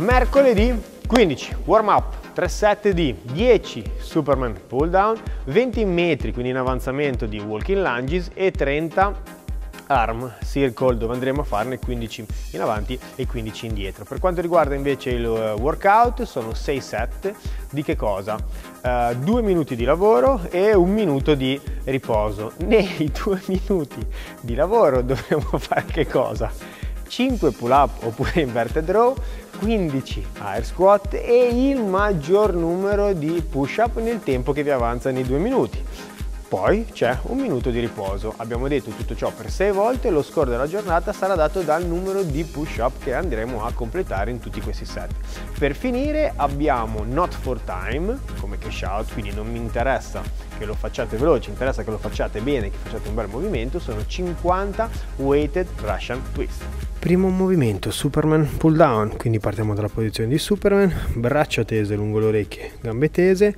Mercoledì 15, warm up, 3 set di 10 Superman pull down, 20 metri, quindi in avanzamento di walking lunges e 30 arm circle dove andremo a farne 15 in avanti e 15 indietro. Per quanto riguarda invece il eh, workout sono 6 set di che cosa? Uh, due minuti di lavoro e un minuto di riposo. Nei due minuti di lavoro dovremo fare che cosa? 5 pull up oppure inverted row, 15 air squat e il maggior numero di push up nel tempo che vi avanza nei due minuti. Poi c'è un minuto di riposo. Abbiamo detto tutto ciò per 6 volte, lo score della giornata sarà dato dal numero di push up che andremo a completare in tutti questi set. Per finire abbiamo not for time come cash out, quindi non mi interessa che lo facciate veloce, interessa che lo facciate bene, che facciate un bel movimento, sono 50 weighted Russian twist. Primo movimento, Superman pull down, quindi partiamo dalla posizione di Superman, braccia tese lungo le orecchie, gambe tese,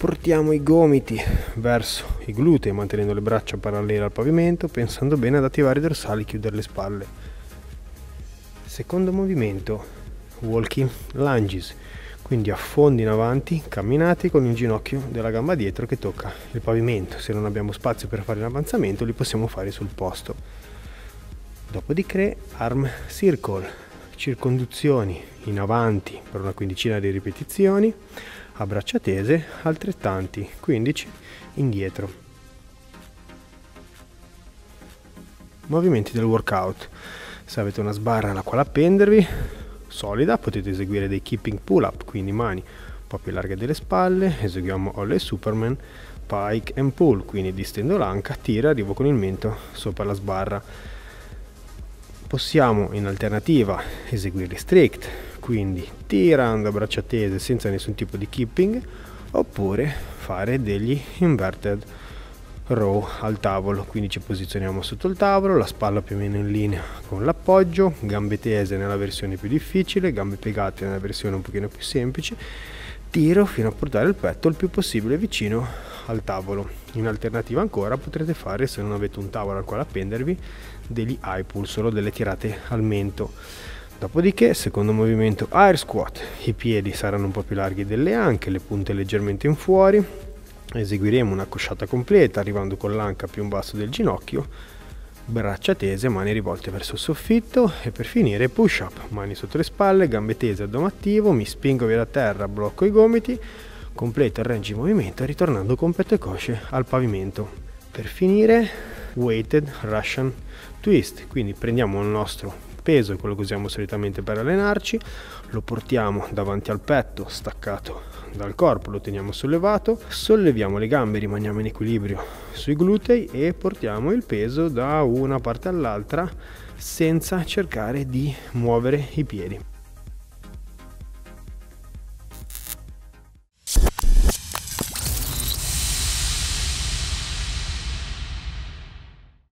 portiamo i gomiti verso i glutei mantenendo le braccia parallele al pavimento pensando bene ad attivare i dorsali e chiudere le spalle. Secondo movimento walking lunges quindi affondi in avanti camminati con il ginocchio della gamba dietro che tocca il pavimento. Se non abbiamo spazio per fare l'avanzamento li possiamo fare sul posto. Dopodiché arm circle circonduzioni in avanti per una quindicina di ripetizioni a braccia tese altrettanti 15 indietro. Movimenti del workout. Se avete una sbarra alla quale appendervi solida potete eseguire dei keeping pull up quindi mani un po' più larghe delle spalle eseguiamo Ollie Superman pike and pull quindi distendo l'anca tira arrivo con il mento sopra la sbarra. Possiamo in alternativa eseguire strict quindi tirando a braccia tese senza nessun tipo di keeping oppure fare degli inverted row al tavolo. Quindi ci posizioniamo sotto il tavolo la spalla più o meno in linea con l'appoggio gambe tese nella versione più difficile gambe piegate nella versione un pochino più semplice. Tiro fino a portare il petto il più possibile vicino al tavolo. In alternativa ancora potrete fare se non avete un tavolo al quale appendervi degli high pull solo delle tirate al mento Dopodiché, secondo movimento air squat, i piedi saranno un po' più larghi delle anche, le punte leggermente in fuori. Eseguiremo una cosciata completa arrivando con l'anca più in basso del ginocchio, braccia tese, mani rivolte verso il soffitto e per finire push up, mani sotto le spalle, gambe tese, addome attivo, mi spingo via da terra, blocco i gomiti, completo il range di movimento ritornando con petto e cosce al pavimento. Per finire, weighted Russian twist, quindi prendiamo il nostro peso, quello che usiamo solitamente per allenarci, lo portiamo davanti al petto staccato dal corpo, lo teniamo sollevato, solleviamo le gambe, rimaniamo in equilibrio sui glutei e portiamo il peso da una parte all'altra senza cercare di muovere i piedi.